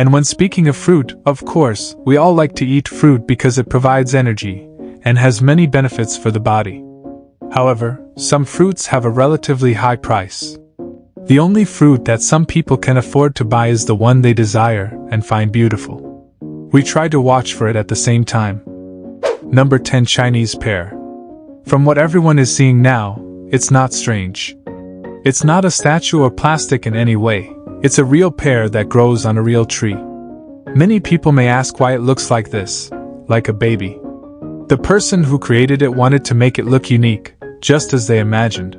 And when speaking of fruit, of course, we all like to eat fruit because it provides energy and has many benefits for the body. However, some fruits have a relatively high price. The only fruit that some people can afford to buy is the one they desire and find beautiful. We try to watch for it at the same time. Number 10 Chinese pear. From what everyone is seeing now, it's not strange. It's not a statue or plastic in any way, it's a real pear that grows on a real tree. Many people may ask why it looks like this, like a baby. The person who created it wanted to make it look unique, just as they imagined.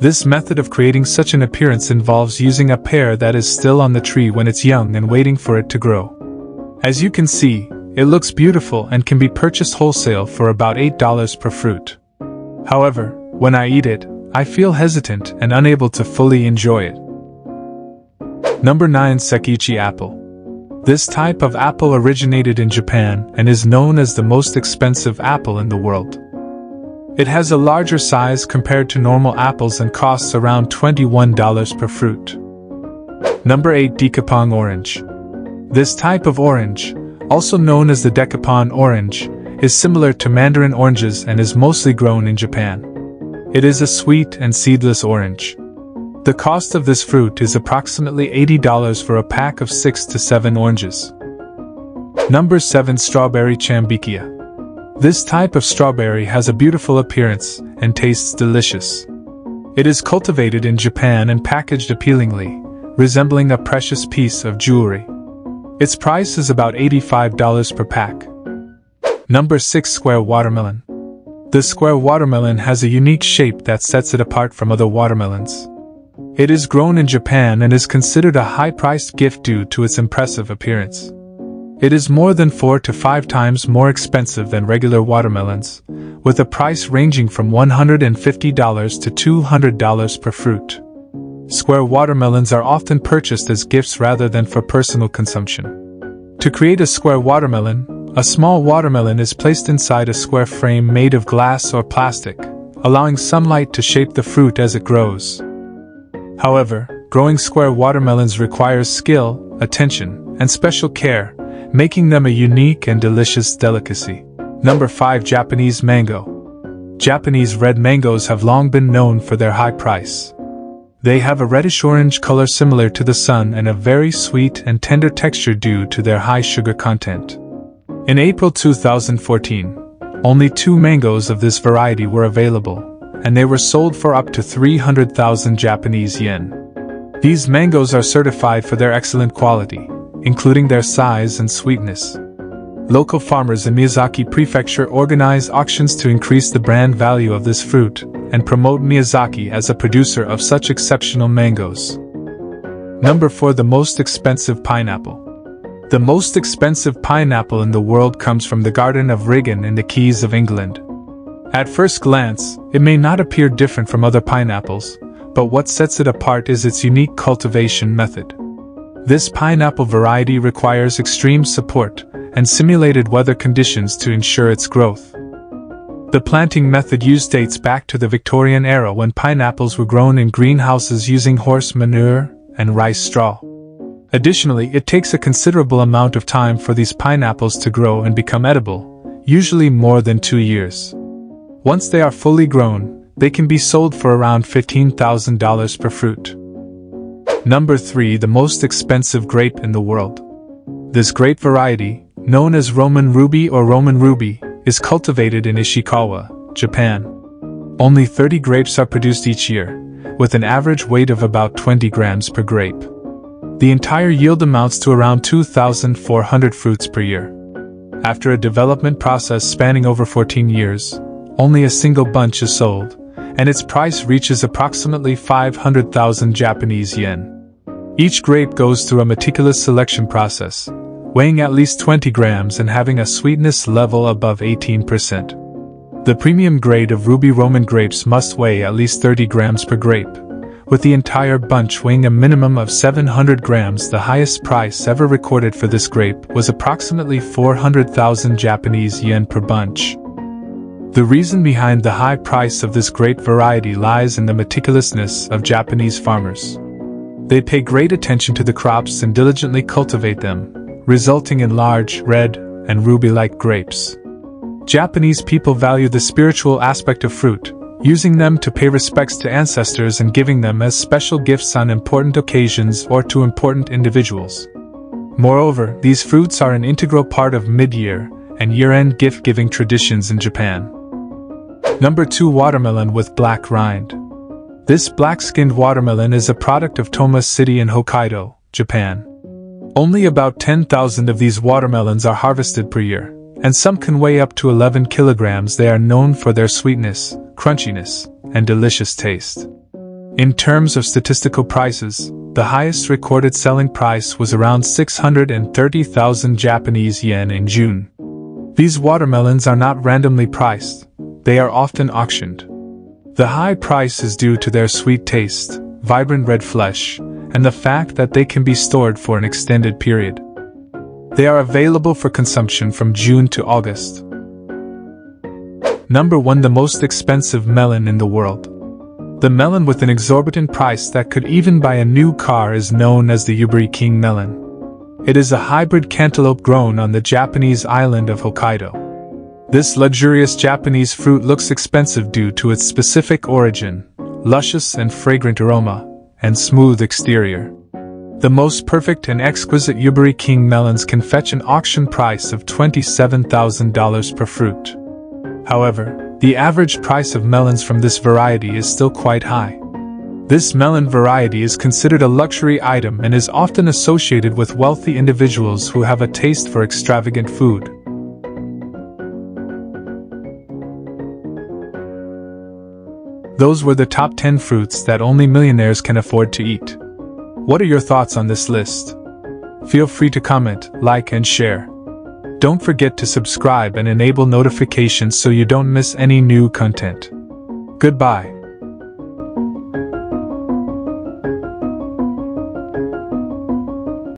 This method of creating such an appearance involves using a pear that is still on the tree when it's young and waiting for it to grow. As you can see, it looks beautiful and can be purchased wholesale for about $8 per fruit. However, when I eat it, I feel hesitant and unable to fully enjoy it. Number 9 Sekai Ichi Apple. This type of apple originated in Japan and is known as the most expensive apple in the world. It has a larger size compared to normal apples and costs around $21 per fruit. Number 8 Dekopon Orange. This type of orange, also known as the Dekopon orange, is similar to mandarin oranges and is mostly grown in Japan. It is a sweet and seedless orange. The cost of this fruit is approximately $80 for a pack of 6 to 7 oranges. Number 7 Strawberry Chambikia. This type of strawberry has a beautiful appearance and tastes delicious. It is cultivated in Japan and packaged appealingly, resembling a precious piece of jewelry. Its price is about $85 per pack. Number 6 Square Watermelon. The square watermelon has a unique shape that sets it apart from other watermelons. It is grown in Japan and is considered a high priced gift due to its impressive appearance. It is more than 4 to 5 times more expensive than regular watermelons, with a price ranging from $150 to $200 per fruit. Square watermelons are often purchased as gifts rather than for personal consumption. To create a square watermelon, a small watermelon is placed inside a square frame made of glass or plastic, allowing sunlight to shape the fruit as it grows. However, growing square watermelons requires skill, attention, and special care, making them a unique and delicious delicacy. Number 5 Japanese Mango Japanese red mangoes have long been known for their high price. They have a reddish orange color similar to the sun and a very sweet and tender texture due to their high sugar content. In April 2014, only two mangoes of this variety were available, and they were sold for up to 300,000 Japanese yen. These mangoes are certified for their excellent quality, including their size and sweetness. Local farmers in Miyazaki Prefecture organize auctions to increase the brand value of this fruit and promote Miyazaki as a producer of such exceptional mangoes. Number 4 The most expensive pineapple. The most expensive pineapple in the world comes from the Garden of Riggan in the Keys of England. At first glance, it may not appear different from other pineapples, but what sets it apart is its unique cultivation method. This pineapple variety requires extreme support and simulated weather conditions to ensure its growth. The planting method used dates back to the Victorian era when pineapples were grown in greenhouses using horse manure and rice straw. Additionally, it takes a considerable amount of time for these pineapples to grow and become edible, usually more than two years. Once they are fully grown, they can be sold for around $15,000 per fruit. Number 3 The most expensive grape in the world. This grape variety, known as Roman ruby or Roman ruby, is cultivated in Ishikawa, Japan. Only 30 grapes are produced each year, with an average weight of about 20 grams per grape. The entire yield amounts to around 2,400 fruits per year. After a development process spanning over 14 years, only a single bunch is sold, and its price reaches approximately 500,000 Japanese yen. Each grape goes through a meticulous selection process, weighing at least 20 grams and having a sweetness level above 18%. The premium grade of Ruby Roman grapes must weigh at least 30 grams per grape, with the entire bunch weighing a minimum of 700 grams. The highest price ever recorded for this grape was approximately 400,000 Japanese yen per bunch. The reason behind the high price of this great variety lies in the meticulousness of Japanese farmers. They pay great attention to the crops and diligently cultivate them, resulting in large, red, and ruby like grapes. Japanese people value the spiritual aspect of fruit, using them to pay respects to ancestors and giving them as special gifts on important occasions or to important individuals. Moreover, these fruits are an integral part of mid year and year end gift giving traditions in Japan. Number 2 Watermelon with Black Rind. This black skinned watermelon is a product of Toma City in Hokkaido, Japan. Only about 10,000 of these watermelons are harvested per year, and some can weigh up to 11 kilograms. They are known for their sweetness, crunchiness, and delicious taste. In terms of statistical prices, the highest recorded selling price was around 630,000 Japanese yen in June. These watermelons are not randomly priced, they are often auctioned. The high price is due to their sweet taste, vibrant red flesh, and the fact that they can be stored for an extended period. They are available for consumption from June to August. Number 1 The most expensive melon in the world. The melon with an exorbitant price that could even buy a new car is known as the Yubari King melon. It is a hybrid cantaloupe grown on the Japanese island of Hokkaido. This luxurious Japanese fruit looks expensive due to its specific origin, luscious and fragrant aroma, and smooth exterior. The most perfect and exquisite Yubari King melons can fetch an auction price of $27,000 per fruit. However, the average price of melons from this variety is still quite high. This melon variety is considered a luxury item and is often associated with wealthy individuals who have a taste for extravagant food. Those were the top 10 fruits that only millionaires can afford to eat. What are your thoughts on this list? Feel free to comment, like, and share. Don't forget to subscribe and enable notifications so you don't miss any new content. Goodbye.